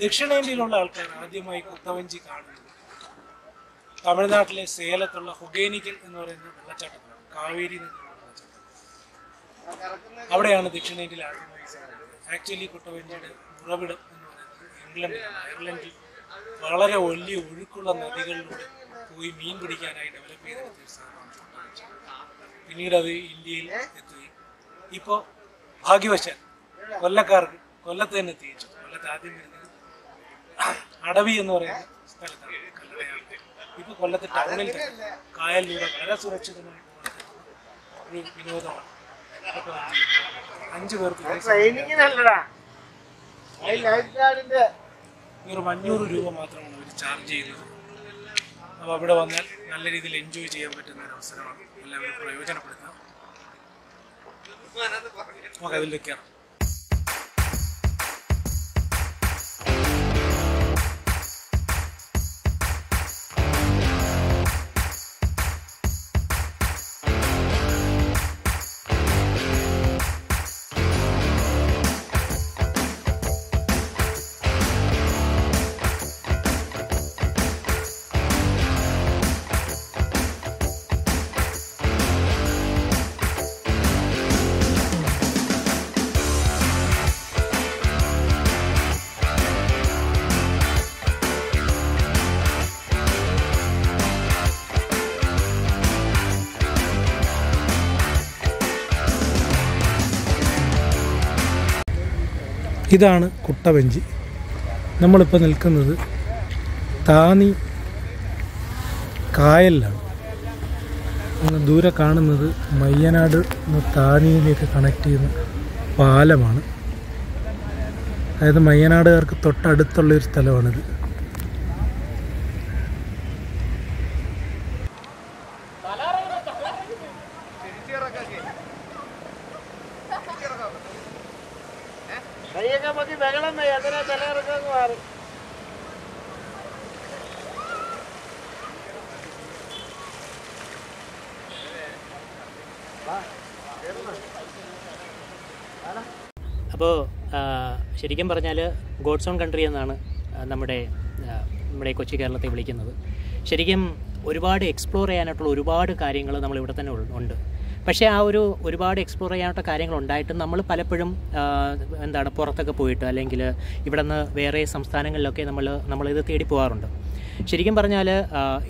ദക്ഷിണേന്ത്യയിലുള്ള ആൾക്കാർ ആദ്യമായി കുത്തവഞ്ചി കാണുന്നത്. തമിഴ്നാട്ടിലെ സേലത്തുള്ള ഹുഗേനിക്കൽ എന്ന് പറയുന്ന വെള്ളച്ചാട്ടത്തിലാണ് കാവേരി അവിടെയാണ് ദക്ഷിണേന്ത്യയിൽ ആദ്യമായി ആക്ച്വലി കുട്ടവഞ്ചിയുടെ ഉറവിടം എന്ന് പറയുന്നത് ഇംഗ്ലണ്ട് അയർലൻഡിൽ വളരെ വലിയ ഒഴുക്കുള്ള നദികളിലൂടെ പോയി മീൻ പിടിക്കാനായി ഡെവലപ്പ് ചെയ്ത പിന്നീട് അത് ഇന്ത്യയിൽ എത്തുകയും. ഇപ്പോൾ ഭാഗ്യവശാൽ കൊല്ലക്കാർക്ക് കൊല്ലത്ത് തന്നെ എത്തിച്ചു കൊല്ലത്ത് ആദ്യം വരുന്നത് അടവി എന്ന് പറയുന്ന സ്ഥലത്താണ്. ഇപ്പൊ കൊല്ലത്ത് ടൗണിൽ തന്നെ കായലിലൂടെ വളരെ സുരക്ഷിതമായി ഒരു വിനോദമാണ്. അഞ്ചു പേർക്ക് വെറും അഞ്ഞൂറ് രൂപ മാത്രമാണ് അവർ ചാർജ് ചെയ്യുന്നത്. അപ്പോൾ അവിടെ വന്നാൽ നല്ല രീതിയിൽ എൻജോയ് ചെയ്യാൻ പറ്റുന്ന ഒരു അവസരമാണ്. എല്ലാവരും പ്രയോജനപ്പെടുത്താം നമുക്ക് അതിലേക്ക് ഇതാണ് കുട്ടവഞ്ചി. നമ്മളിപ്പോൾ നിൽക്കുന്നത് താനി കായലിലാണ്. അങ്ങ് ദൂരെ കാണുന്നത് മയ്യനാട് താനിയിലേക്ക് കണക്ട് ചെയ്യുന്ന പാലമാണ്. അതായത് മയ്യനാടുകാർക്ക് തൊട്ടടുത്തുള്ള ഒരു സ്ഥലമാണിത്. അപ്പോൾ ശരിക്കും പറഞ്ഞാൽ ഗോഡ്സ് ഓൺ കൺട്രി എന്നാണ് നമ്മുടെ നമ്മുടെ കൊച്ചി കേരളത്തെ വിളിക്കുന്നത്. ശരിക്കും ഒരുപാട് എക്സ്പ്ലോർ ചെയ്യാനായിട്ടുള്ള ഒരുപാട് കാര്യങ്ങൾ നമ്മൾ ഇവിടെ തന്നെ ഉണ്ട്. പക്ഷേ ആ ഒരു ഒരുപാട് എക്സ്പ്ലോർ ചെയ്യാനുള്ള കാര്യങ്ങൾ ഉണ്ടായിട്ടും നമ്മൾ പലപ്പോഴും എന്താണ് പുറത്തൊക്കെ പോയിട്ട് അല്ലെങ്കിൽ ഇവിടെ നിന്ന് വേറെ സംസ്ഥാനങ്ങളിലൊക്കെ നമ്മൾ നമ്മളിത് തേടി പോകാറുണ്ട്. ശരിക്കും പറഞ്ഞാൽ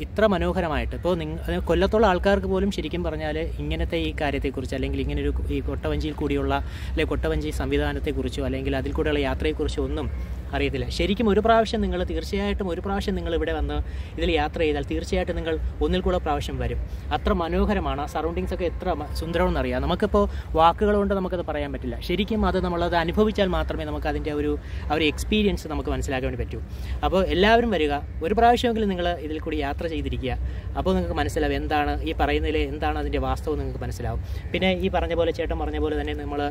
ഇത്ര മനോഹരമായിട്ട് ഇപ്പോൾ നിങ്ങൾ കൊല്ലത്തുള്ള ആൾക്കാർക്ക് പോലും ശരിക്കും പറഞ്ഞാൽ ഇങ്ങനത്തെ ഈ കാര്യത്തെക്കുറിച്ച് അല്ലെങ്കിൽ ഇങ്ങനൊരു ഈ കൊട്ടവഞ്ചിയിൽ കൂടിയുള്ള അല്ലെങ്കിൽ കൊട്ടവഞ്ചി സംവിധാനത്തെക്കുറിച്ചോ അല്ലെങ്കിൽ അതിൽ കൂടെയുള്ള യാത്രയെക്കുറിച്ചോ ഒന്നും അറിയത്തില്ല. ശരിക്കും ഒരു പ്രാവശ്യം നിങ്ങൾ തീർച്ചയായിട്ടും ഒരു പ്രാവശ്യം നിങ്ങൾ ഇവിടെ വന്ന് ഇതിൽ യാത്ര ചെയ്താൽ തീർച്ചയായിട്ടും നിങ്ങൾ ഒന്നിൽ കൂടെ പ്രാവശ്യം വരും. അത്ര മനോഹരമാണ്. ആ സറൗണ്ടിങ്സ് ഒക്കെ എത്ര സുന്ദരമാണെന്ന് അറിയാം. നമുക്കിപ്പോൾ വാക്കുകൾ കൊണ്ട് നമുക്കത് പറയാൻ പറ്റില്ല. ശരിക്കും അത് നമ്മളത് അനുഭവിച്ചാൽ മാത്രമേ നമുക്ക് അതിന്റെ ഒരു ആ ഒരു എക്സ്പീരിയൻസ് നമുക്ക് മനസ്സിലാക്കാൻ വേണ്ടി പറ്റൂ. അപ്പോൾ എല്ലാവരും വരിക. ഒരു പ്രാവശ്യമെങ്കിലും നിങ്ങൾ ഇതിൽ കൂടി യാത്ര ചെയ്തിരിക്കുക. അപ്പോൾ നിങ്ങൾക്ക് മനസ്സിലാവും എന്താണ് ഈ പറയുന്നതിൽ എന്താണ് അതിന്റെ വാസ്തവം നിങ്ങൾക്ക് മനസ്സിലാവും. പിന്നെ ഈ പറഞ്ഞ പോലെ ചേട്ടൻ പറഞ്ഞ പോലെ തന്നെ നമ്മൾ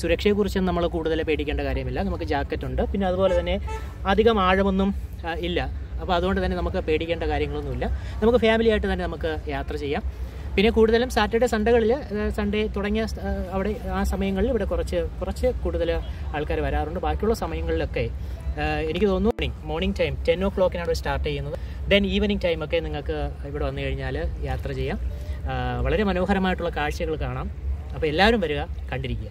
സുരക്ഷയെക്കുറിച്ച് നമ്മൾ കൂടുതൽ പേടിക്കേണ്ട കാര്യമില്ല. നമുക്ക് ജാക്കറ്റ് ഉണ്ട്. പിന്നെ അതുപോലെ തന്നെ അധികം ആഴമൊന്നും ഇല്ല. അപ്പോൾ അതുകൊണ്ട് തന്നെ നമുക്ക് പേടിക്കേണ്ട കാര്യങ്ങളൊന്നുമില്ല. നമുക്ക് ഫാമിലി ആയിട്ട് തന്നെ നമുക്ക് യാത്ര ചെയ്യാം. പിന്നെ കൂടുതലും സാറ്റർഡേ സൺഡേകളിൽ സൺഡേ തുടങ്ങിയ അവിടെ ആ സമയങ്ങളിൽ ഇവിടെ കുറച്ച് കുറച്ച് കൂടുതൽ ആൾക്കാർ വരാറുണ്ട്. ബാക്കിയുള്ള സമയങ്ങളിലൊക്കെ എനിക്ക് തോന്നുന്നു morning morning time ten o ക്ലോക്കിനാണ് ഇവിടെ സ്റ്റാർട്ട് ചെയ്യുന്നത്. ദെൻ ഈവനിങ് ടൈമൊക്കെ നിങ്ങൾക്ക് ഇവിടെ വന്നു കഴിഞ്ഞാൽ യാത്ര ചെയ്യാം. വളരെ മനോഹരമായിട്ടുള്ള കാഴ്ചകൾ കാണാം. അപ്പോൾ എല്ലാവരും വരിക കണ്ടിരിക്കുക.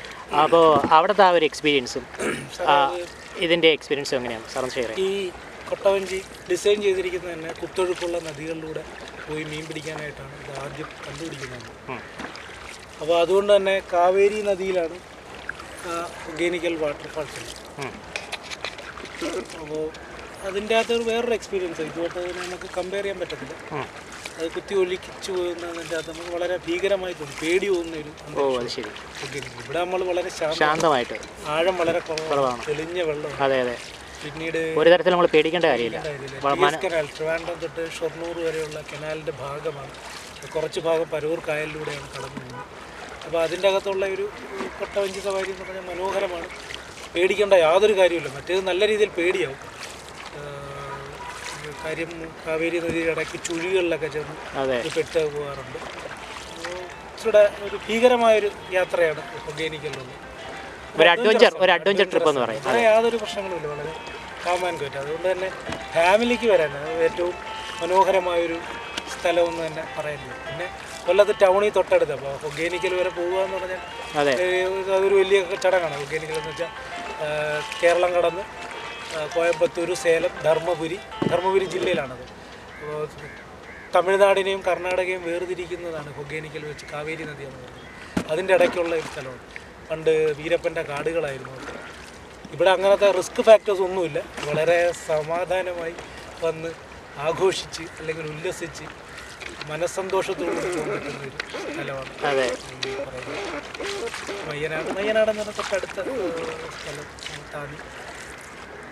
അപ്പോൾ അവിടുത്തെ ആ ഒരു എക്സ്പീരിയൻസും ഇതിന്റെ എക്സ്പീരിയൻസും എങ്ങനെയാണ്? സാറൊന്ന് ഷെയർ ഈ കൊട്ടവഞ്ചി ഡിസൈൻ ചെയ്തിരിക്കുന്നത് തന്നെ കുത്തൊഴുക്കുള്ള നദികളിലൂടെ പോയി മീൻ പിടിക്കാനായിട്ടാണ് ഇത് ആദ്യം കണ്ടുപിടിക്കുന്നത്. അപ്പോൾ അതുകൊണ്ട് തന്നെ കാവേരി നദിയിലാണ് ഒഗേനിക്കൽ വാട്ടർഫാൾസ്. അപ്പോൾ അതിന്റെ അകത്ത് വേറൊരു എക്സ്പീരിയൻസ് ഇതുമായിട്ട് നമുക്ക് കമ്പയർ ചെയ്യാൻ പറ്റത്തില്ല. അത് കുത്തി ഒലിക്കിച്ചു പോകുന്നതിന്റെ അത് നമുക്ക് വളരെ ഭീകരമായി തോന്നും. പേടി തോന്നുന്ന ഒരു ഓ അത് ശരി. ഫൊഗേനിക്കൽ ഇവിടെ നമ്മൾ വളരെ ശാന്തമായിട്ട്. ആഴം വളരെ കുറവാണ്. തെളിഞ്ഞ വെള്ളം അതെ അതെ. പിന്നീട് ഒരു തരത്തിൽ നമ്മൾ പേടിക്കേണ്ട കാര്യമില്ല. കനാൽ ട്രിവാൻഡ്രം തൊട്ട് ഷൊർണൂർ വരെയുള്ള കനാലിന്റെ ഭാഗമാണ്. കുറച്ച് ഭാഗം പരൂർ കായലിലൂടെയാണ് കടന്നു പോകുന്നത്. അപ്പോൾ അതിന്റെ അകത്തുള്ള ഒരു കൊട്ടവഞ്ചി സവാരി എന്ന് പറഞ്ഞാൽ മനോഹരമാണ്. പേടിക്കേണ്ട യാതൊരു കാര്യമില്ല മറ്റേത് നല്ല രീതിയിൽ പേടിയാവും. കാര്യം കാവേരി നദിയുടെ ഇടയ്ക്ക് ചുഴികളിലൊക്കെ ചെന്ന് പെട്ട് പോകാറുണ്ട് അപ്പോൾ ഒരു ഭീകരമായൊരു യാത്രയാണ് പൊഗേനിക്കലുള്ളത് ഒരു അഡ്വഞ്ചർ ഒരു അഡ്വഞ്ചർ ട്രിപ്പ് എന്ന് പറയും. അങ്ങനെ യാതൊരു പ്രശ്നങ്ങളുമില്ല. വളരെ കാമാൻ പറ്റും അതുകൊണ്ട് തന്നെ ഫാമിലിക്ക് വരാൻ ഏറ്റവും മനോഹരമായൊരു സ്ഥലമെന്ന് തന്നെ പറയുന്നത്. പിന്നെ കൊല്ലത്ത് ടൗണിൽ തൊട്ടടുത്ത് അപ്പോൾ ഒഗേനിക്കൽ വരെ പോകുക എന്ന് പറഞ്ഞാൽ അതൊരു വലിയ ചടങ്ങാണ്. ഒഗേനിക്കൽ എന്ന് വെച്ചാൽ കേരളം കടന്ന് കോയമ്പത്തൂർ സേലം ധർമ്മപുരി ധർമ്മപുരി ജില്ലയിലാണത്. തമിഴ്നാടിനെയും കർണാടകയും വേർതിരിക്കുന്നതാണ് ഹൊഗേനിക്കൽ വെച്ച് കാവേരി നദി എന്ന് പറയുന്നത്. അതിന്റെ ഇടയ്ക്കുള്ള ഒരു സ്ഥലമാണ്. പണ്ട് വീരപ്പന്റെ കാടുകളായിരുന്നു ഇവിടെ അങ്ങനത്തെ റിസ്ക് ഫാക്ടേഴ്സ് ഒന്നുമില്ല. വളരെ സമാധാനമായി വന്ന് ആഘോഷിച്ച് അല്ലെങ്കിൽ ഉല്ലസിച്ച് മനസ്സന്തോഷത്തോട് പറ്റുന്ന ഒരു സ്ഥലമാണ്. മയ്യനാട്. മയ്യനാട് എന്ന് പറഞ്ഞ തൊട്ടടുത്ത സ്ഥലം താന്നി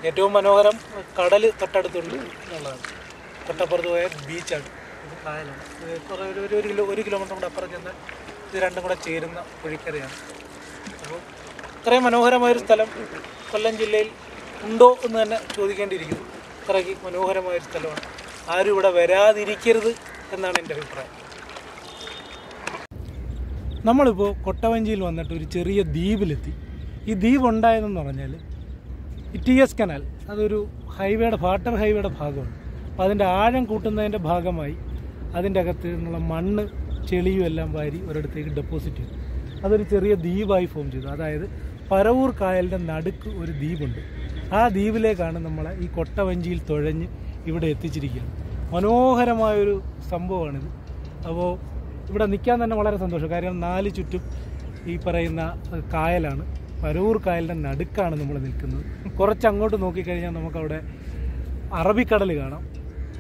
ഏറ്റവും മനോഹരം കടൽ തൊട്ടടുത്തുണ്ട് എന്നുള്ളതാണ്. തൊട്ടപ്പുറത്ത് പോയ ബീച്ചാണ്. ഇത് കായലാണ്. കുറേ ഒരു ഒരു- കിലോ ഒരു കിലോമീറ്റർ കൂടെ അപ്പുറം ചെന്നാൽ ഇത് രണ്ടും കൂടെ ചേരുന്ന പുഴിക്കരയാണ് അപ്പോൾ ഇത്രയും മനോഹരമായൊരു സ്ഥലം കൊല്ലം ജില്ലയിൽ ഉണ്ടോ എന്ന് തന്നെ ചോദിക്കേണ്ടിയിരിക്കുന്നു. അത്രയ്ക്ക് മനോഹരമായൊരു സ്ഥലമാണ്. ആരും ഇവിടെ വരാതിരിക്കരുത് എന്നാണ് എന്റെ അഭിപ്രായം. നമ്മളിപ്പോൾ കൊട്ടവഞ്ചിയിൽ വന്നിട്ട് ഒരു ചെറിയ ദ്വീപിലെത്തി. ഈ ദ്വീപ് ഉണ്ടായതെന്ന് പറഞ്ഞാൽ ടി എസ് കനാൽ അതൊരു ഹൈവേയുടെ വാട്ടർ ഹൈവേയുടെ ഭാഗമാണ്. അപ്പോൾ അതിന്റെ ആഴം കൂട്ടുന്നതിന്റെ ഭാഗമായി അതിന്റെ അകത്ത് നിന്നുള്ള മണ്ണ് ചെളിയും എല്ലാം വാരി ഒരിടത്തേക്ക് ഡെപ്പോസിറ്റ് ചെയ്തു. അതൊരു ചെറിയ ദ്വീപായി ഫോം ചെയ്തു. അതായത് പരവൂർ കായലിന്റെ നടുക്ക് ഒരു ദ്വീപുണ്ട്. ആ ദ്വീപിലേക്കാണ് നമ്മളെ ഈ കൊട്ടവഞ്ചിയിൽ തുഴഞ്ഞ് ഇവിടെ എത്തിച്ചിരിക്കുകയാണ് മനോഹരമായൊരു സംഭവമാണിത്. അപ്പോൾ ഇവിടെ നിൽക്കാൻ തന്നെ വളരെ സന്തോഷം. കാര്യം നാല് ചുറ്റും ഈ പറയുന്ന കായലാണ്. പരൂർ കായലിന്റെ നടുക്കാണ് നമ്മൾ നിൽക്കുന്നത്. കുറച്ച് അങ്ങോട്ട് നോക്കിക്കഴിഞ്ഞാൽ നമുക്കവിടെ അറബിക്കടൽ കാണാം.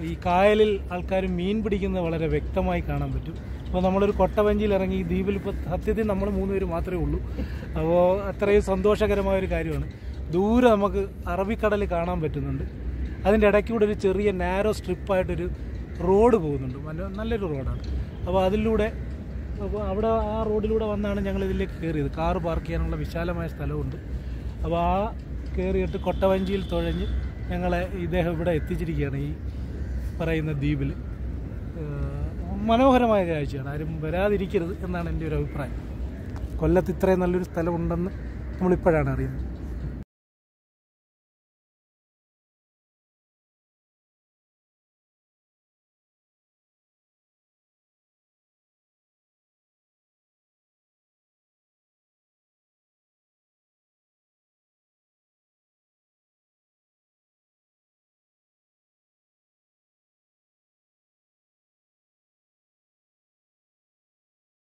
ഈ കായലിൽ ആൾക്കാർ മീൻ പിടിക്കുന്നത് വളരെ വ്യക്തമായി കാണാൻ പറ്റും. അപ്പോൾ നമ്മളൊരു കൊട്ടവഞ്ചിയിൽ ഇറങ്ങി ഈ ദ്വീപിൽ ഇപ്പോൾ സത്യത്തിൽ നമ്മൾ മൂന്ന് പേര് മാത്രമേ ഉള്ളൂ. അപ്പോൾ അത്രയും സന്തോഷകരമായ ഒരു കാര്യമാണ്. ദൂരെ നമുക്ക് അറബിക്കടൽ കാണാൻ പറ്റുന്നുണ്ട്. അതിന്റെ ഇടയ്ക്കൂടെ ഒരു ചെറിയ നാരോ സ്ട്രിപ്പായിട്ടൊരു റോഡ് പോകുന്നുണ്ട്. നല്ല- നല്ലൊരു റോഡാണ്. അപ്പോൾ അതിലൂടെ അപ്പോൾ അവിടെ ആ റോഡിലൂടെ വന്നാണ് ഞങ്ങൾ ഇതിലേക്ക് കയറിയത്. കാറ് പാർക്ക് ചെയ്യാനുള്ള വിശാലമായ സ്ഥലമുണ്ട്. അപ്പോൾ ആ കയറിയിട്ട് കൊട്ടവഞ്ചിയിൽ തുഴഞ്ഞ് ഞങ്ങളെ ഇദ്ദേഹം ഇവിടെ എത്തിച്ചിരിക്കുകയാണ് ഈ പറയുന്ന ദ്വീപിൽ മനോഹരമായ കാഴ്ചയാണ്. ആരും വരാതിരിക്കരുത് എന്നാണ് എന്റെ ഒരു അഭിപ്രായം. കൊല്ലത്ത് ഇത്രയും നല്ലൊരു സ്ഥലമുണ്ടെന്ന് നമ്മളിപ്പോഴാണ് അറിയുന്നത്.